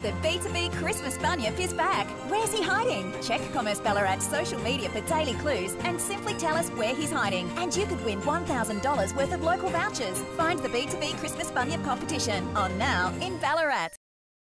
The B2B Christmas Bunyip is back. Where's he hiding? Check Commerce Ballarat's social media for daily clues and simply tell us where he's hiding. And you could win $1,000 worth of local vouchers. Find the B2B Christmas Bunyip competition on now in Ballarat.